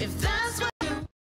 If that's